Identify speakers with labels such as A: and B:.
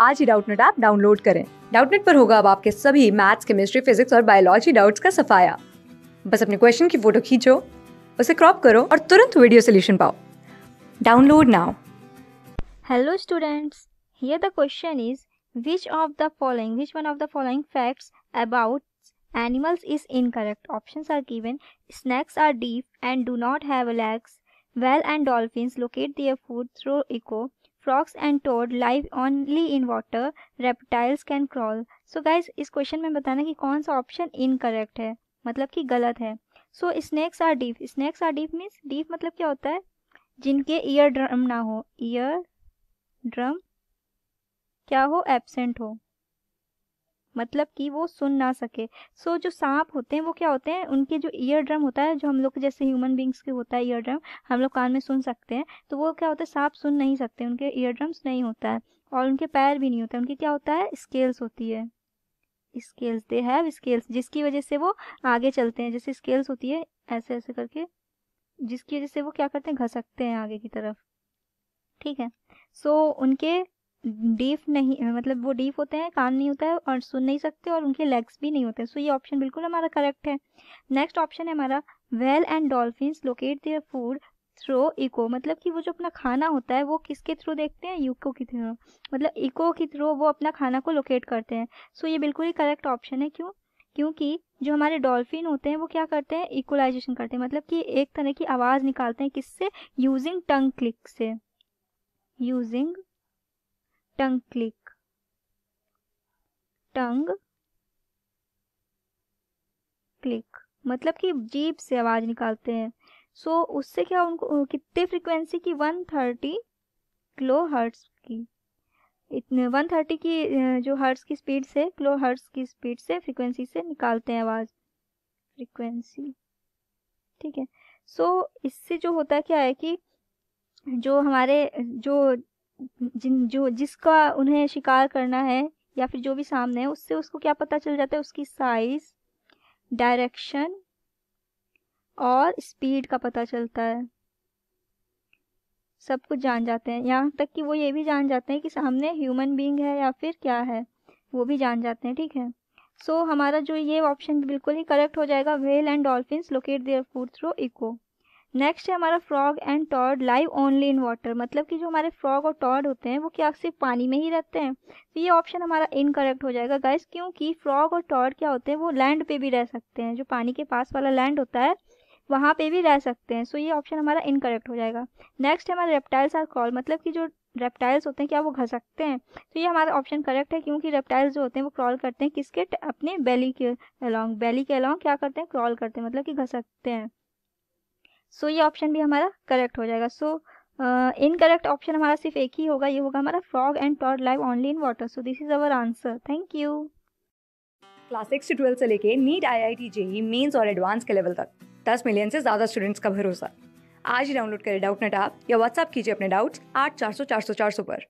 A: आज ही Doubtnut app download करें डाउटनेट पर होगा अब आपके सभी मैथ्स केमिस्ट्री फिजिक्स और बायोलॉजी डाउट्स का सफाया बस अपने क्वेश्चन की फ़ोटो खींचो उसे क्रॉप करो और तुरंत वीडियो सोल्यूशन पाओ download now
B: Hello students, here the question is which of the following which one of the following facts about animals is incorrect options are given snakes are deep and do not have legs whale and dolphins locate their food through echo frogs and toad live only in water reptiles can crawl so guys इस question में बताना कि कौन सा option incorrect है? मतलब कि गलत है। So snakes are deep snakes are deep means deep मतलब क्या होता है? जिनके ईयर ड्रम ना हो। ईयर ड्रम क्या हो? एबसेंट हो। मतलब कि वो सुन ना सके। सो so, जो सांप होते हैं वो क्या होते हैं? उनके जो ईयर ड्रम होता है जो हम लोग जैसे ह्यूमन बींग्स के होता है ईयर ड्रम हम लोग कान में सुन सकते हैं। तो वो क्या होता है? सांप सुन नहीं सकते उनके ईयर ड्रम्स नहीं होता है। और उनके पैर भी नहीं होते उनके क्या होता है? स्केल्स होती है। स्केल्स दे हैव स्केल्स जिसकी वजह से वो आगे चलते हैं। जैसे स्केल्स होती है ऐसे ऐसे करके जिसकी वजह से वो क्या करते हैं? घसकते हैं आगे की तरफ़। ठीक है? सो so, उनके डीफ नहीं मतलब वो डीफ होते हैं, कान नहीं होता है और सुन नहीं सकते और उनके लेग्स भी नहीं होते सो ये ऑप्शन बिल्कुल हमारा करेक्ट है। नेक्स्ट ऑप्शन है हमारा whales and dolphins locate their food through echo मतलब कि वो जो अपना खाना होता है, वो किसके थ्रू देखते हैं? यूको के थ्रू मतलब इको के थ्रू वो अपना खाना को लोकेट करते हैं। सो ये बिल्कुल ही करेक्ट ऑप्शन है। क्यों? क्योंकि जो हमारे डॉल्फिन होते हैं, वो क्या करते हैं? इक्वलाइजेशन करते हैं। मतलब कि एक तरह की आवाज़ निकालते हैं किससे? यूजिंग टंग क्लिक से। Using tongue click. Tongue click. मतलब कि जीप से आवाज़ निकालते हैं। सो so, उससे क्या उनको कितने फ्रीक्वेंसी की? 130 किलो हर्ट्स की। इतने 130 की जो हर्ट्स की स्पीड से किलो हर्ट्स की स्पीड से फ्रीक्वेंसी से निकालते हैं आवाज़। फ्रीक्वेंसी ठीक है। सो so, इससे जो होता क्या है कि जो हमारे जो जिन जो जिसका उन्हें शिकार करना है या फिर जो भी सामने है उससे उसको क्या पता चल जाता है उसकी साइज़ डायरेक्शन और स्पीड का पता चलता है। सब कुछ जान जाते हैं। यहाँ तक कि वो ये भी जान जाते हैं कि सामने ह्यूमन बींग है या फिर क्या है वो भी जान जाते हैं ठीक है? सो so, हमारा जो ये ऑप्शन बिल्कुल ही करेक्ट हो जाएगा। Whales and dolphin locate their food through echo next है हमारा frog and toad live only in water मतलब कि जो हमारे फ्रॉग और टॉड होते हैं, वो क्या सिर्फ़ पानी में ही रहते हैं? तो ये ऑप्शन हमारा इनकरेक्ट हो जाएगा गाइस क्योंकि फ्रॉग और टॉड क्या होते हैं, वो लैंड पे भी रह सकते हैं। जो पानी के पास वाला लैंड होता है, वहाँ पे भी रह सकते हैं। सो ये ऑप्शन हमारा इनकरेक्ट हो जाएगा। नेक्स्ट है हमारा रेप्टाइल्स आर कॉल मतलब कि जो रेप्टाइल्स होते हैं, क्या वो घसकते हैं? तो ये हमारा ऑप्शन करेक्ट है, क्योंकि रेप्टाइल्स जो होते हैं, वो क्रॉल करते हैं किसके, अपने बेली के अलॉन्ग बेली के अलॉन्ग क्या करते हैं? क्रॉल करते हैं मतलब कि घसकते हैं। सो ये ऑप्शन भी हमारा करेक्ट हो जाएगा। सो इनकरेक्ट ऑप्शन हमारा सिर्फ़ एक ही होगा। ये होगा हमारा frog and toad live only in water so this is our answer thank you
A: class six से ट्वेल्थ से लेके NEET I I T JEE mains और एडवांस के लेवल तक। दस मिलियन से ज़्यादा स्टूडेंट्स का भरोसा। आज ही डाउनलोड करें डाउट नेट आप या व्हाट्सअप कीजिए अपने डाउट्स आठ चार सौ चार सौ चार सौ पर।